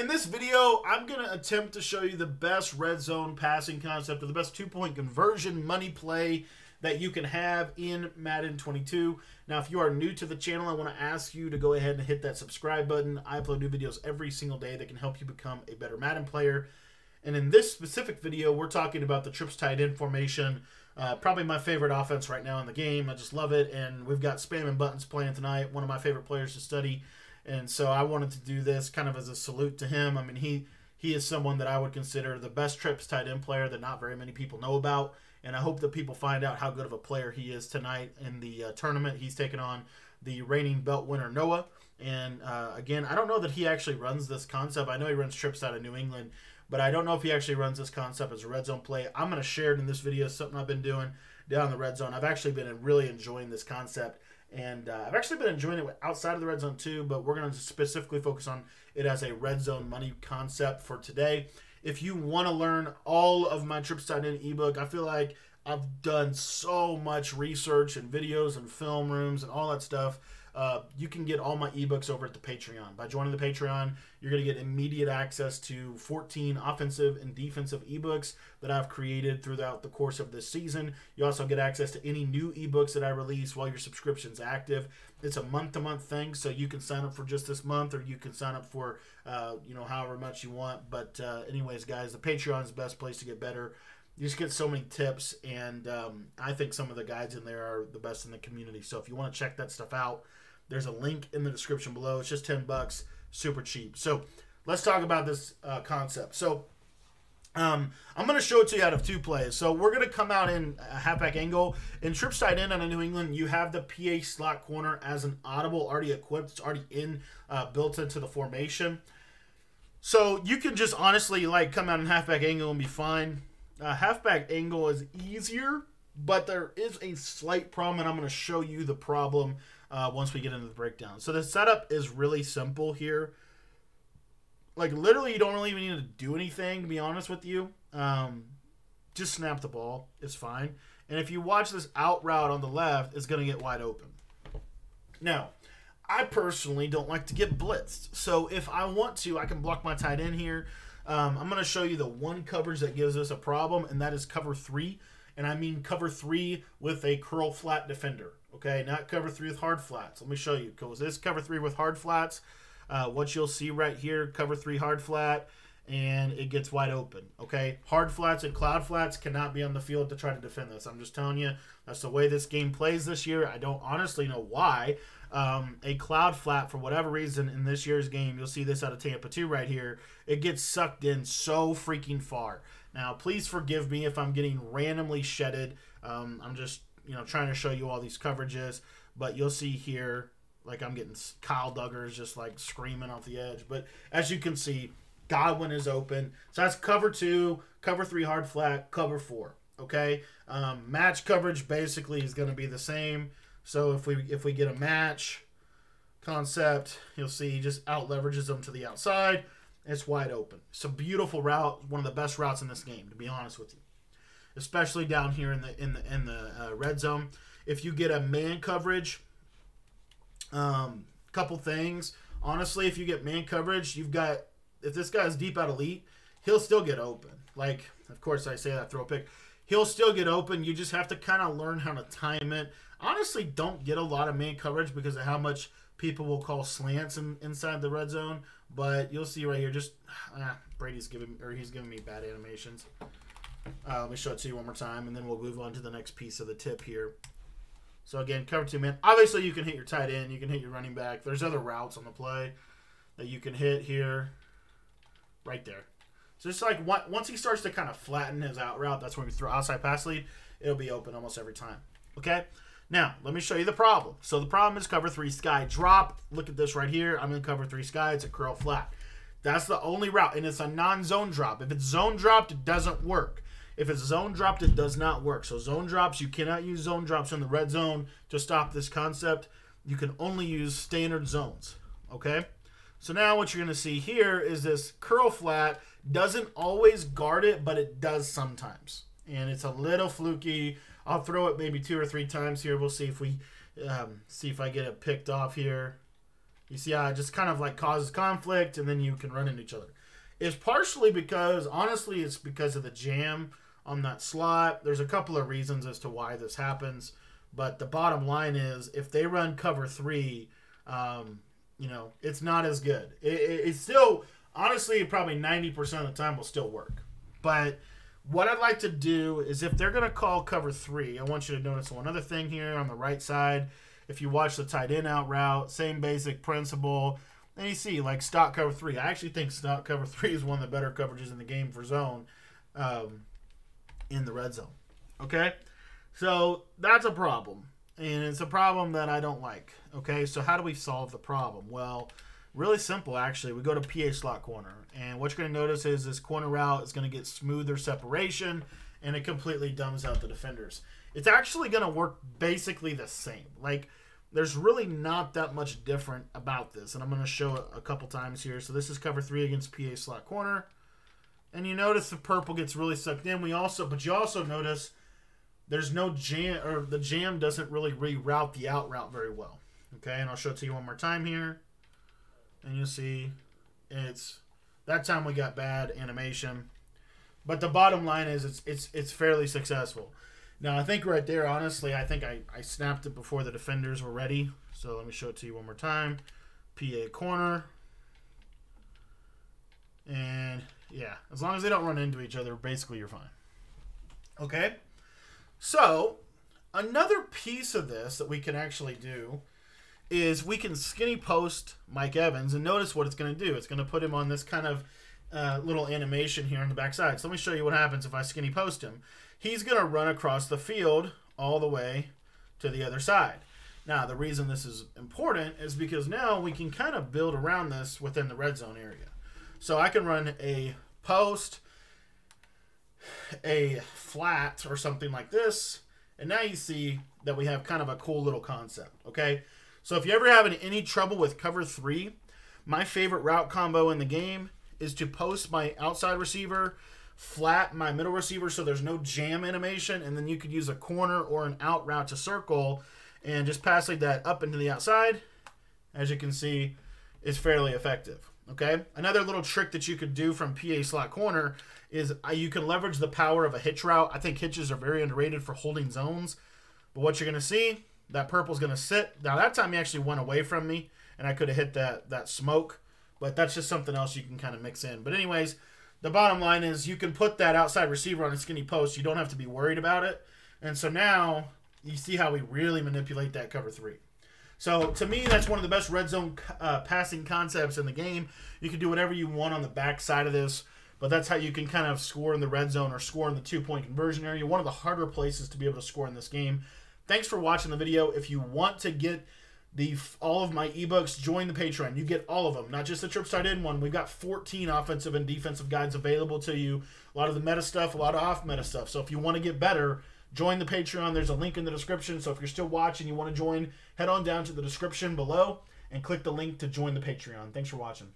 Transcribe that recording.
In this video, I'm going to attempt to show you the best red zone passing concept or the best two-point conversion money play that you can have in Madden 22. Now, if you are new to the channel, I want to ask you to go ahead and hit that subscribe button. I upload new videos every single day that can help you become a better Madden player. And in this specific video, we're talking about the trips tight end formation. Uh, probably my favorite offense right now in the game. I just love it. And we've got Spam and Buttons playing tonight, one of my favorite players to study. And so I wanted to do this kind of as a salute to him. I mean, he he is someone that I would consider the best trips tight end player that not very many people know about. And I hope that people find out how good of a player he is tonight in the uh, tournament. He's taking on the reigning belt winner Noah. And uh, again, I don't know that he actually runs this concept. I know he runs trips out of New England, but I don't know if he actually runs this concept as a red zone play. I'm going to share it in this video. Something I've been doing down in the red zone. I've actually been really enjoying this concept. And uh, I've actually been enjoying it outside of the red zone too, but we're going to specifically focus on it as a red zone money concept for today. If you want to learn all of my trips tight end ebook, I feel like I've done so much research and videos and film rooms and all that stuff. Uh, you can get all my ebooks over at the Patreon. By joining the Patreon, you're going to get immediate access to 14 offensive and defensive ebooks that I've created throughout the course of this season. You also get access to any new ebooks that I release while your subscription's active. It's a month to month thing, so you can sign up for just this month or you can sign up for, uh, you know, however much you want. But, uh, anyways, guys, the Patreon is the best place to get better you just get so many tips and um, i think some of the guides in there are the best in the community so if you want to check that stuff out there's a link in the description below it's just 10 bucks super cheap so let's talk about this uh, concept so um, I'm going to show it to you out of two plays. So we're going to come out in a halfback angle. In trips tight end on a New England, you have the PA slot corner as an audible already equipped. It's already in uh, built into the formation. So you can just honestly like come out in halfback angle and be fine. Halfback angle is easier, but there is a slight problem, and I'm going to show you the problem uh, once we get into the breakdown. So the setup is really simple here. Like literally, you don't really even need to do anything. To be honest with you, um, just snap the ball. It's fine. And if you watch this out route on the left, it's going to get wide open. Now, I personally don't like to get blitzed. So if I want to, I can block my tight end here. Um, I'm going to show you the one coverage that gives us a problem, and that is cover three. And I mean cover three with a curl flat defender. Okay, not cover three with hard flats. Let me show you. Because this cover three with hard flats, uh, what you'll see right here, cover three hard flat, and it gets wide open. Okay, hard flats and cloud flats cannot be on the field to try to defend this. I'm just telling you, that's the way this game plays this year. I don't honestly know why. Um, a cloud flat, for whatever reason, in this year's game, you'll see this out of Tampa 2 right here. It gets sucked in so freaking far. Now, please forgive me if I'm getting randomly shedded. Um, I'm just, you know, trying to show you all these coverages, but you'll see here, like I'm getting Kyle Duggers just like screaming off the edge. But as you can see, Godwin is open. So that's cover two, cover three hard flat, cover four. Okay, um, match coverage basically is going to be the same. So if we if we get a match concept, you'll see he just out leverages them to the outside. It's wide open. It's a beautiful route, one of the best routes in this game, to be honest with you. Especially down here in the in the in the uh, red zone. If you get a man coverage, um, couple things. Honestly, if you get man coverage, you've got if this guy's deep out elite, he'll still get open. Like, of course, I say that throw pick. He'll still get open. You just have to kind of learn how to time it honestly don't get a lot of man coverage because of how much people will call slants in, inside the red zone. But you'll see right here, just ah, Brady's giving or he's giving me bad animations. Uh, let me show it to you one more time, and then we'll move on to the next piece of the tip here. So again, cover two man. Obviously, you can hit your tight end, you can hit your running back. There's other routes on the play that you can hit here, right there. So it's like once he starts to kind of flatten his out route, that's when we throw outside pass lead. It'll be open almost every time. Okay. Now, let me show you the problem. So the problem is cover three sky drop. Look at this right here. I'm in cover three sky. It's a curl flat. That's the only route, and it's a non-zone drop. If it's zone dropped, it doesn't work. If it's zone dropped, it does not work. So zone drops, you cannot use zone drops in the red zone to stop this concept. You can only use standard zones. Okay? So now what you're going to see here is this curl flat doesn't always guard it, but it does sometimes. And it's a little fluky. I'll throw it maybe two or three times here. We'll see if we um, see if I get it picked off here. You see how it just kind of like causes conflict and then you can run into each other. It's partially because, honestly, it's because of the jam on that slot. There's a couple of reasons as to why this happens. But the bottom line is if they run cover three, um, you know, it's not as good. It, it, it's still, honestly, probably 90% of the time will still work. But what I'd like to do is if they're going to call cover three, I want you to notice one other thing here on the right side. If you watch the tight end out route, same basic principle. And you see, like stock cover three. I actually think stock cover three is one of the better coverages in the game for zone um, in the red zone. Okay? So that's a problem. And it's a problem that I don't like. Okay? So how do we solve the problem? Well, really simple, actually. We go to PA slot corner. And what you're going to notice is this corner route is going to get smoother separation and it completely dumbs out the defenders. It's actually going to work basically the same. Like, there's really not that much different about this. And I'm going to show it a couple times here. So this is cover three against PA slot corner. And you notice the purple gets really sucked in. We also, but you also notice there's no jam, or the jam doesn't really reroute the out route very well. Okay, and I'll show it to you one more time here. And you'll see it's, that time we got bad animation. But the bottom line is it's, it's, it's fairly successful. Now, I think right there, honestly, I think I, I snapped it before the defenders were ready. So let me show it to you one more time. PA corner. And yeah, as long as they don't run into each other, basically you're fine. Okay? So, another piece of this that we can actually do is we can skinny post Mike Evans and notice what it's going to do. It's going to put him on this kind of uh, little animation here on the backside. So let me show you what happens if I skinny post him he's going to run across the field all the way to the other side. Now, the reason this is important is because now we can kind of build around this within the red zone area. So I can run a post, a flat, or something like this. And now you see that we have kind of a cool little concept, okay? So if you ever have any trouble with cover three, my favorite route combo in the game is to post my outside receiver flat my middle receiver so there's no jam animation, and then you could use a corner or an out route to circle and just pass like that up into the outside. As you can see, is fairly effective. Okay, another little trick that you could do from PA slot corner is uh, you can leverage the power of a hitch route. I think hitches are very underrated for holding zones. But what you're going to see, that purple's going to sit. Now that time he actually went away from me, and I could have hit that that smoke. But that's just something else you can kind of mix in. But anyways, the bottom line is you can put that outside receiver on a skinny post. You don't have to be worried about it. And so now you see how we really manipulate that cover three. So to me, that's one of the best red zone uh, passing concepts in the game. You can do whatever you want on the back side of this, but that's how you can kind of score in the red zone or score in the two point conversion area. One of the harder places to be able to score in this game. Thanks for watching the video. If you want to get the all of my ebooks join the patreon you get all of them not just the trips tight end one we've got 14 offensive and defensive guides available to you a lot of the meta stuff a lot of off meta stuff so if you want to get better join the patreon. There's a link in the description. So if you're still watching you want to join head on down to the description below and click the link to join the patreon. Thanks for watching